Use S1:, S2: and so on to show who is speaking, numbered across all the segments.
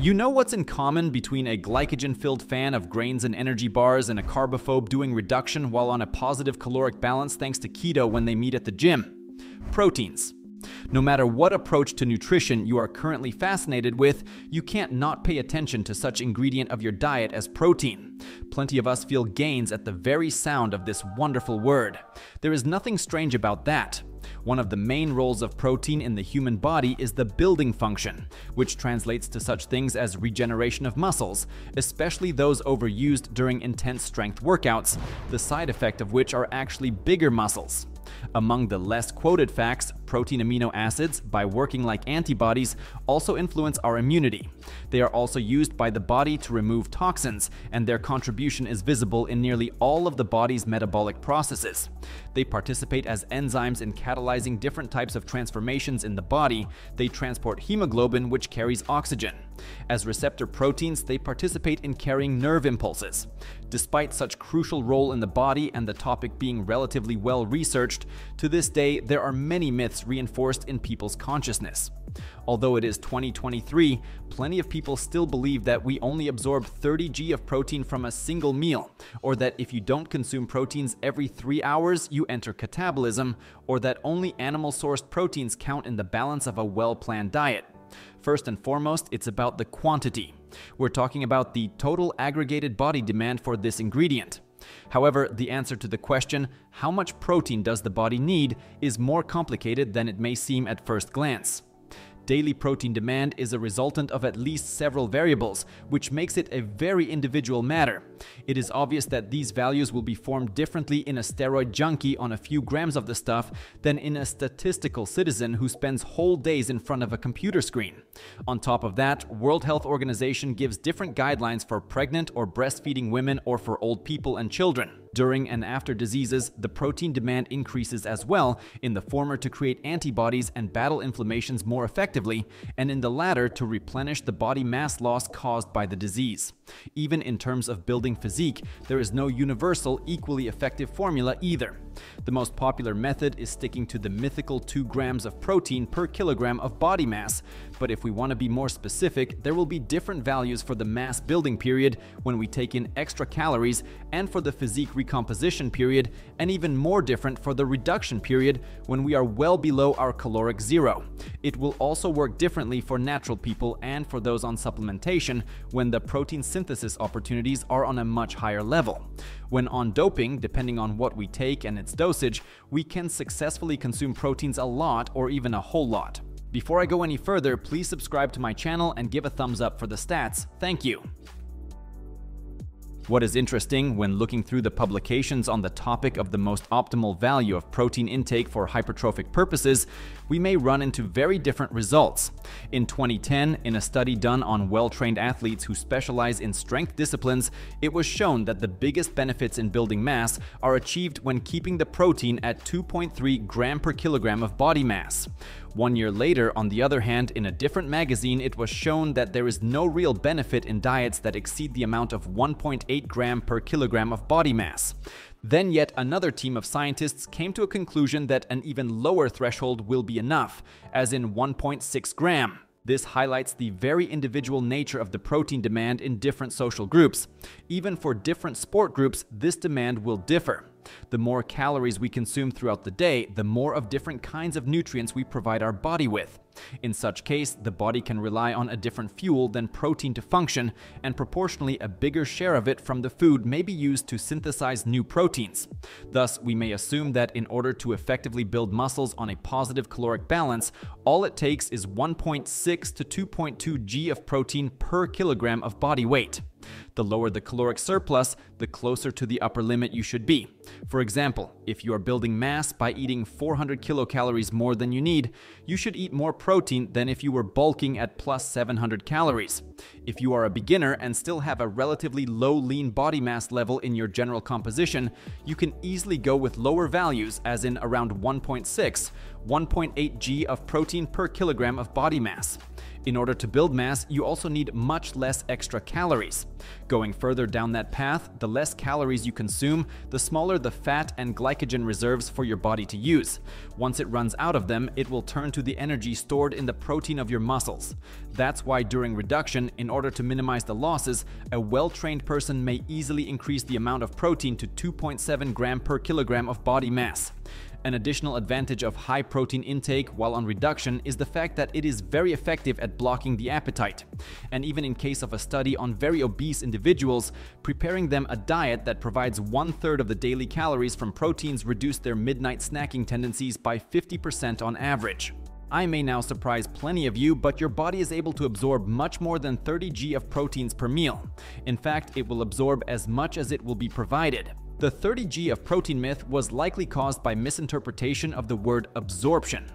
S1: You know what's in common between a glycogen filled fan of grains and energy bars and a carbophobe doing reduction while on a positive caloric balance thanks to keto when they meet at the gym? Proteins. No matter what approach to nutrition you are currently fascinated with, you can't not pay attention to such ingredient of your diet as protein. Plenty of us feel gains at the very sound of this wonderful word. There is nothing strange about that. One of the main roles of protein in the human body is the building function, which translates to such things as regeneration of muscles, especially those overused during intense strength workouts, the side effect of which are actually bigger muscles. Among the less quoted facts, protein amino acids, by working like antibodies, also influence our immunity. They are also used by the body to remove toxins, and their contribution is visible in nearly all of the body's metabolic processes. They participate as enzymes in catalyzing different types of transformations in the body. They transport hemoglobin, which carries oxygen. As receptor proteins, they participate in carrying nerve impulses. Despite such crucial role in the body and the topic being relatively well researched, to this day there are many myths reinforced in people's consciousness. Although it is 2023, plenty of people still believe that we only absorb 30 g of protein from a single meal, or that if you don't consume proteins every 3 hours, you enter catabolism, or that only animal-sourced proteins count in the balance of a well-planned diet. First and foremost, it's about the quantity. We're talking about the total aggregated body demand for this ingredient. However, the answer to the question, how much protein does the body need, is more complicated than it may seem at first glance. Daily protein demand is a resultant of at least several variables, which makes it a very individual matter. It is obvious that these values will be formed differently in a steroid junkie on a few grams of the stuff than in a statistical citizen who spends whole days in front of a computer screen. On top of that, World Health Organization gives different guidelines for pregnant or breastfeeding women or for old people and children. During and after diseases, the protein demand increases as well, in the former to create antibodies and battle inflammations more effectively, and in the latter to replenish the body mass loss caused by the disease. Even in terms of building physique, there is no universal, equally effective formula either. The most popular method is sticking to the mythical 2 grams of protein per kilogram of body mass, but if we want to be more specific, there will be different values for the mass building period when we take in extra calories and for the physique recomposition period, and even more different for the reduction period when we are well below our caloric zero. It will also work differently for natural people and for those on supplementation when the protein synthesis opportunities are on a much higher level. When on doping, depending on what we take and its dosage, we can successfully consume proteins a lot or even a whole lot. Before I go any further, please subscribe to my channel and give a thumbs up for the stats. Thank you. What is interesting when looking through the publications on the topic of the most optimal value of protein intake for hypertrophic purposes, we may run into very different results. In 2010, in a study done on well-trained athletes who specialize in strength disciplines, it was shown that the biggest benefits in building mass are achieved when keeping the protein at 2.3 gram per kilogram of body mass. One year later, on the other hand, in a different magazine, it was shown that there is no real benefit in diets that exceed the amount of 1.8 gram per kilogram of body mass. Then yet another team of scientists came to a conclusion that an even lower threshold will be enough, as in 1.6 gram. This highlights the very individual nature of the protein demand in different social groups. Even for different sport groups, this demand will differ. The more calories we consume throughout the day, the more of different kinds of nutrients we provide our body with. In such case, the body can rely on a different fuel than protein to function, and proportionally a bigger share of it from the food may be used to synthesize new proteins. Thus, we may assume that in order to effectively build muscles on a positive caloric balance, all it takes is 1.6 to 2.2 g of protein per kilogram of body weight. The lower the caloric surplus, the closer to the upper limit you should be. For example, if you are building mass by eating 400 kilocalories more than you need, you should eat more protein than if you were bulking at plus 700 calories. If you are a beginner and still have a relatively low lean body mass level in your general composition, you can easily go with lower values as in around 1.6, 1.8 g of protein per kilogram of body mass. In order to build mass, you also need much less extra calories. Going further down that path, the less calories you consume, the smaller the fat and glycogen reserves for your body to use. Once it runs out of them, it will turn to the energy stored in the protein of your muscles. That's why during reduction, in order to minimize the losses, a well-trained person may easily increase the amount of protein to 2.7 gram per kilogram of body mass. An additional advantage of high protein intake while on reduction is the fact that it is very effective at blocking the appetite. And even in case of a study on very obese individuals, preparing them a diet that provides one third of the daily calories from proteins reduced their midnight snacking tendencies by 50% on average. I may now surprise plenty of you, but your body is able to absorb much more than 30 g of proteins per meal. In fact, it will absorb as much as it will be provided. The 30G of protein myth was likely caused by misinterpretation of the word absorption.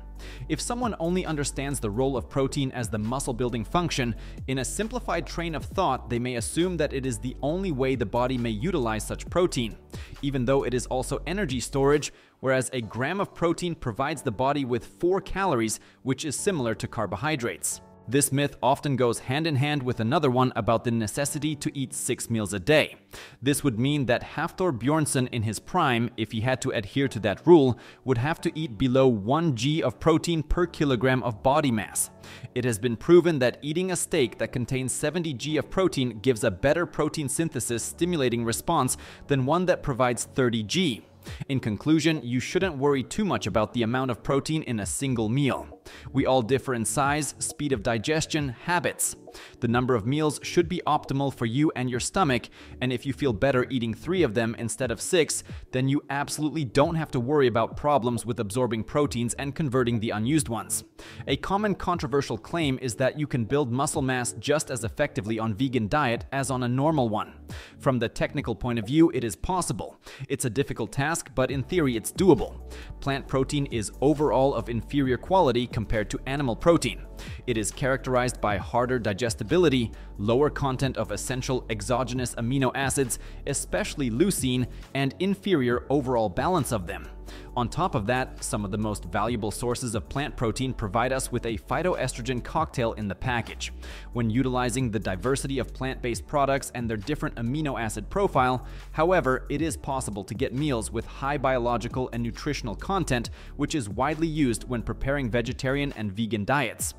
S1: If someone only understands the role of protein as the muscle building function, in a simplified train of thought, they may assume that it is the only way the body may utilize such protein, even though it is also energy storage, whereas a gram of protein provides the body with 4 calories, which is similar to carbohydrates. This myth often goes hand in hand with another one about the necessity to eat six meals a day. This would mean that Hafthor Bjornsson in his prime, if he had to adhere to that rule, would have to eat below 1 g of protein per kilogram of body mass. It has been proven that eating a steak that contains 70 g of protein gives a better protein synthesis stimulating response than one that provides 30 g. In conclusion, you shouldn't worry too much about the amount of protein in a single meal. We all differ in size, speed of digestion, habits. The number of meals should be optimal for you and your stomach, and if you feel better eating three of them instead of six, then you absolutely don't have to worry about problems with absorbing proteins and converting the unused ones. A common controversial claim is that you can build muscle mass just as effectively on vegan diet as on a normal one. From the technical point of view, it is possible. It's a difficult task, but in theory it's doable. Plant protein is overall of inferior quality compared to animal protein. It is characterized by harder digestibility, lower content of essential exogenous amino acids, especially leucine, and inferior overall balance of them. On top of that, some of the most valuable sources of plant protein provide us with a phytoestrogen cocktail in the package. When utilizing the diversity of plant-based products and their different amino acid profile, however, it is possible to get meals with high biological and nutritional content, which is widely used when preparing vegetarian and vegan diets.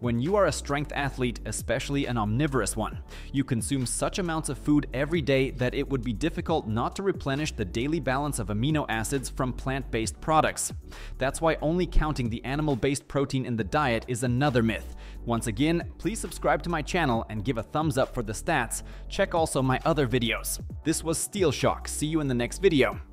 S1: When you are a strength athlete, especially an omnivorous one, you consume such amounts of food every day that it would be difficult not to replenish the daily balance of amino acids from plant-based products. That's why only counting the animal-based protein in the diet is another myth. Once again, please subscribe to my channel and give a thumbs up for the stats. Check also my other videos. This was Steel Shock. See you in the next video.